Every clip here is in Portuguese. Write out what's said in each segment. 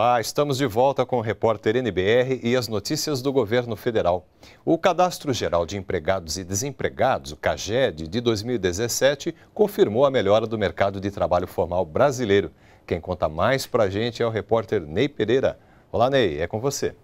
Olá, estamos de volta com o repórter NBR e as notícias do governo federal. O Cadastro Geral de Empregados e Desempregados, o CAGED, de 2017, confirmou a melhora do mercado de trabalho formal brasileiro. Quem conta mais para a gente é o repórter Ney Pereira. Olá, Ney, é com você.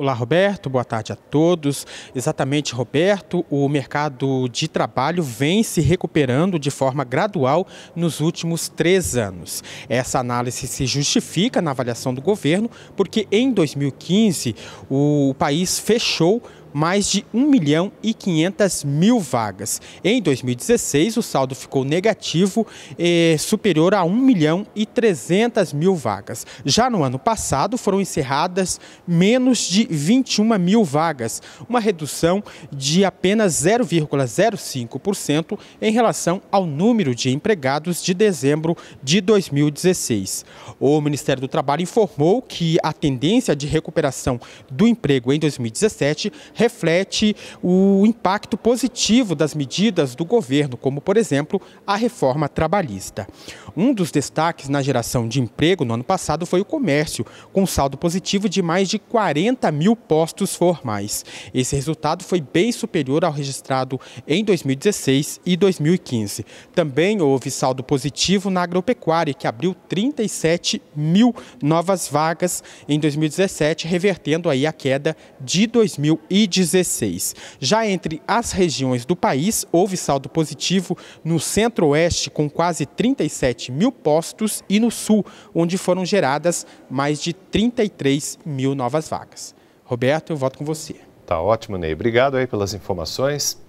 Olá, Roberto. Boa tarde a todos. Exatamente, Roberto, o mercado de trabalho vem se recuperando de forma gradual nos últimos três anos. Essa análise se justifica na avaliação do governo, porque em 2015 o país fechou mais de 1 milhão e 500 mil vagas. Em 2016, o saldo ficou negativo, eh, superior a 1 milhão e 300 mil vagas. Já no ano passado, foram encerradas menos de 21 mil vagas, uma redução de apenas 0,05% em relação ao número de empregados de dezembro de 2016. O Ministério do Trabalho informou que a tendência de recuperação do emprego em 2017 reflete o impacto positivo das medidas do governo, como, por exemplo, a reforma trabalhista. Um dos destaques na geração de emprego no ano passado foi o comércio, com saldo positivo de mais de 40 mil postos formais. Esse resultado foi bem superior ao registrado em 2016 e 2015. Também houve saldo positivo na agropecuária, que abriu 37 mil novas vagas em 2017, revertendo aí a queda de 2016. 2016. Já entre as regiões do país, houve saldo positivo no centro-oeste, com quase 37 mil postos, e no sul, onde foram geradas mais de 33 mil novas vagas. Roberto, eu volto com você. Tá ótimo, Ney. Obrigado aí pelas informações.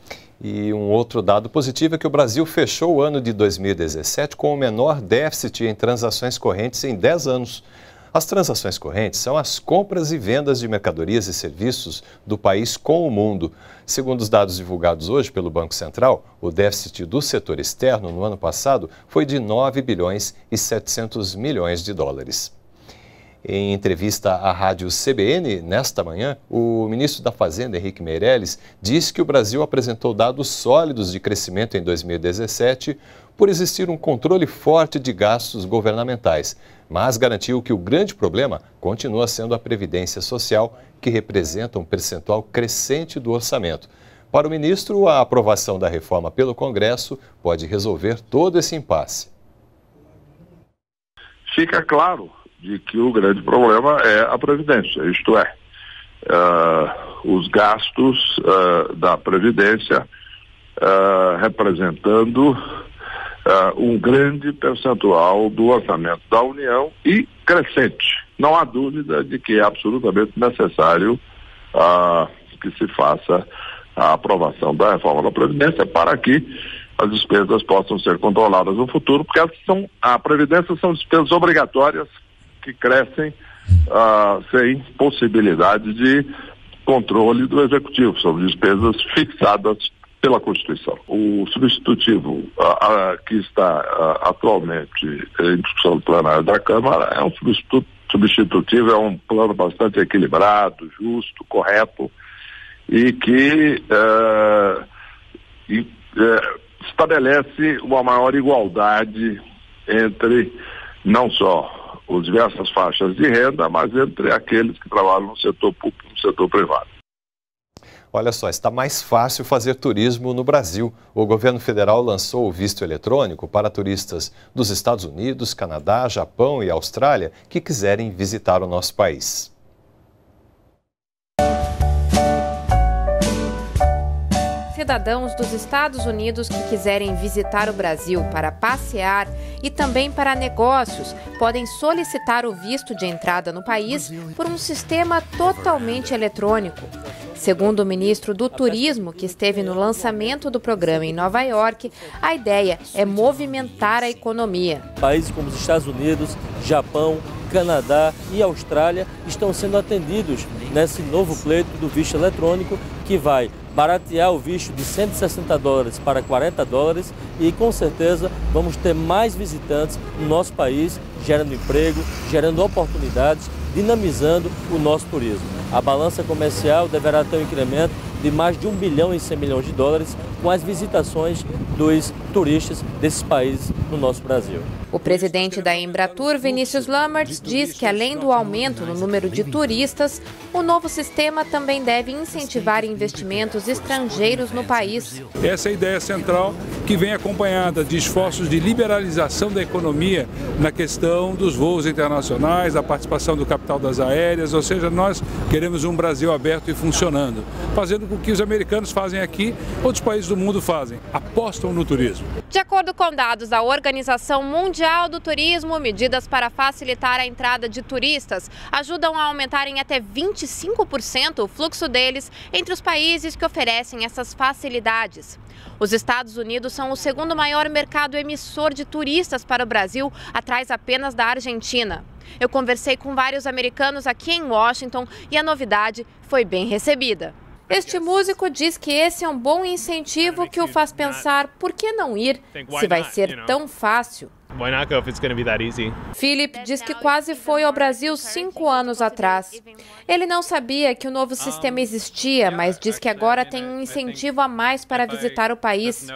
E um outro dado positivo é que o Brasil fechou o ano de 2017 com o menor déficit em transações correntes em 10 anos. As transações correntes são as compras e vendas de mercadorias e serviços do país com o mundo. Segundo os dados divulgados hoje pelo Banco Central, o déficit do setor externo no ano passado foi de 9 bilhões e 700 milhões de dólares. Em entrevista à rádio CBN nesta manhã, o ministro da Fazenda, Henrique Meirelles, disse que o Brasil apresentou dados sólidos de crescimento em 2017 por existir um controle forte de gastos governamentais, mas garantiu que o grande problema continua sendo a Previdência Social, que representa um percentual crescente do orçamento. Para o ministro, a aprovação da reforma pelo Congresso pode resolver todo esse impasse. Fica claro de que o grande problema é a Previdência, isto é, uh, os gastos uh, da Previdência uh, representando um grande percentual do orçamento da União e crescente. Não há dúvida de que é absolutamente necessário que se faça a aprovação da reforma da Previdência para que as despesas possam ser controladas no futuro, porque são, a Previdência são despesas obrigatórias que crescem uh, sem possibilidade de controle do Executivo, são despesas fixadas pela Constituição. O substitutivo a, a, que está atualmente em discussão do plenário da Câmara é um substituto, substitutivo, é um plano bastante equilibrado, justo, correto e que e, uh, estabelece uma maior igualdade entre não só as diversas faixas de renda, mas entre aqueles que trabalham no setor público e no setor privado. Olha só, está mais fácil fazer turismo no Brasil. O governo federal lançou o visto eletrônico para turistas dos Estados Unidos, Canadá, Japão e Austrália que quiserem visitar o nosso país. Cidadãos dos Estados Unidos que quiserem visitar o Brasil para passear e também para negócios podem solicitar o visto de entrada no país por um sistema totalmente eletrônico. Segundo o ministro do Turismo, que esteve no lançamento do programa em Nova York, a ideia é movimentar a economia. Países como os Estados Unidos, Japão, Canadá e Austrália estão sendo atendidos nesse novo pleito do visto eletrônico que vai baratear o visto de 160 dólares para 40 dólares e com certeza vamos ter mais visitantes no nosso país, gerando emprego, gerando oportunidades, dinamizando o nosso turismo. A balança comercial deverá ter um incremento de mais de 1 bilhão e 100 milhões de dólares com as visitações dos turistas desses países no nosso Brasil. O presidente da Embratur, Vinícius Lammertz, diz que além do aumento no número de turistas, o novo sistema também deve incentivar investimentos estrangeiros no país. Essa é a ideia central que vem acompanhada de esforços de liberalização da economia na questão dos voos internacionais, a participação do capital das aéreas, ou seja, nós queremos um Brasil aberto e funcionando, fazendo com que os americanos fazem aqui, outros países do mundo fazem, apostam no turismo. De acordo com dados da Organização Mundial do Turismo, medidas para facilitar a entrada de turistas ajudam a aumentar em até 25% o fluxo deles entre os países que oferecem essas facilidades. Os Estados Unidos são o segundo maior mercado emissor de turistas para o Brasil, atrás apenas da Argentina. Eu conversei com vários americanos aqui em Washington e a novidade foi bem recebida. Este músico diz que esse é um bom incentivo que o faz pensar por que não ir se vai ser tão fácil. Philip diz que quase foi ao Brasil cinco anos atrás. Ele não sabia que o novo sistema existia, mas diz que agora tem um incentivo a mais para visitar o país.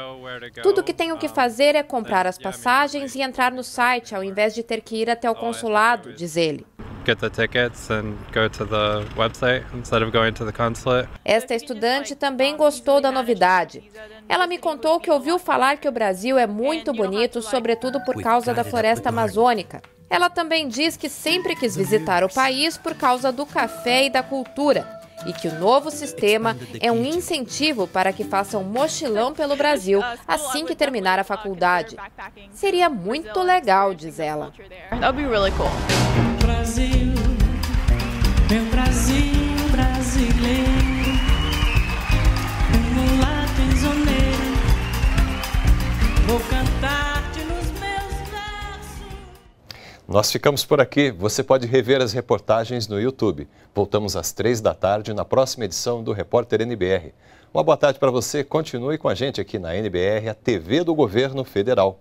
Tudo o que tenho que fazer é comprar as passagens e entrar no site, ao invés de ter que ir até o consulado, diz ele Esta estudante também gostou da novidade. Ela me contou que ouviu falar que o Brasil é muito bonito, sobretudo por causa da floresta amazônica. Ela também diz que sempre quis visitar o país por causa do café e da cultura e que o novo sistema é um incentivo para que faça um mochilão pelo Brasil assim que terminar a faculdade. Seria muito legal, diz ela. Brasil, meu Brasil brasileiro, Nós ficamos por aqui. Você pode rever as reportagens no YouTube. Voltamos às três da tarde na próxima edição do Repórter NBR. Uma boa tarde para você. Continue com a gente aqui na NBR, a TV do Governo Federal.